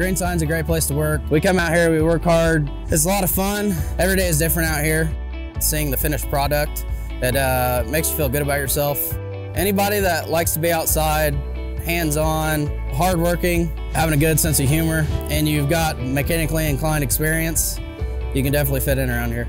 Green Sign's a great place to work. We come out here, we work hard. It's a lot of fun. Every day is different out here. Seeing the finished product, it uh, makes you feel good about yourself. Anybody that likes to be outside, hands-on, hardworking, having a good sense of humor, and you've got mechanically inclined experience, you can definitely fit in around here.